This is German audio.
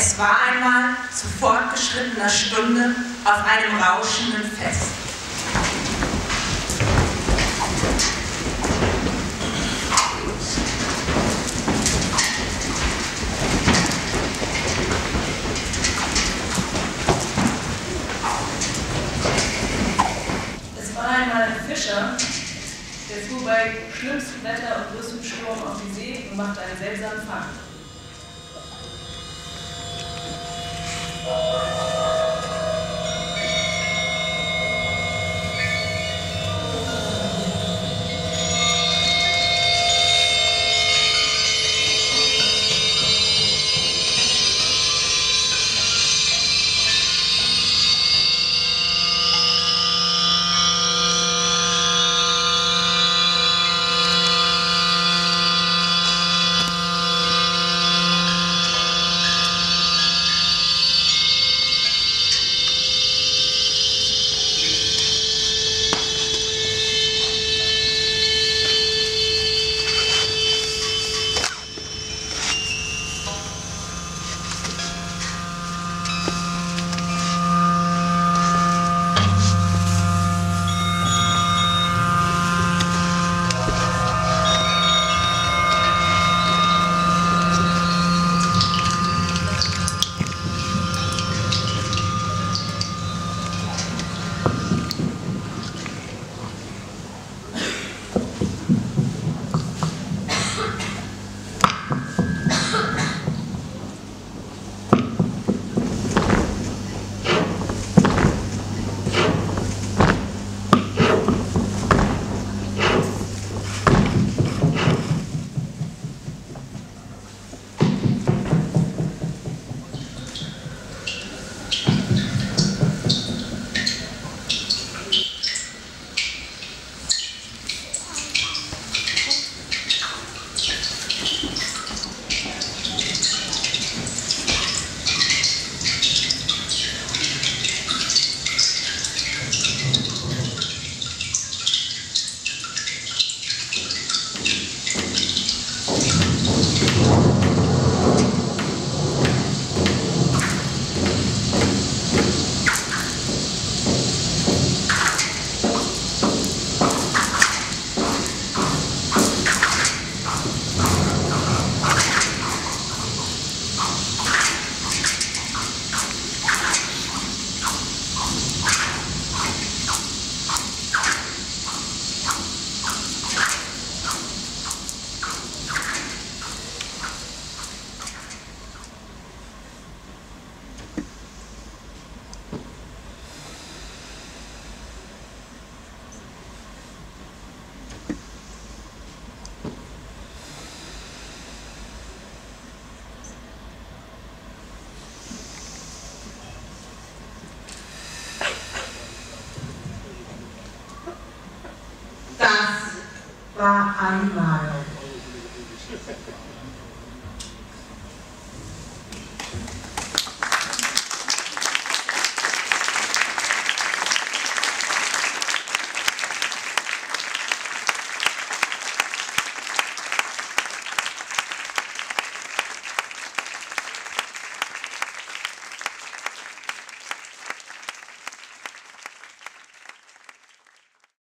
Es war einmal zu fortgeschrittener Stunde auf einem rauschenden Fest. Es war einmal ein Fischer, der fuhr bei schlimmstem Wetter und größtem Sturm auf die See und machte einen seltsamen Fang. Thank you. Das war einmal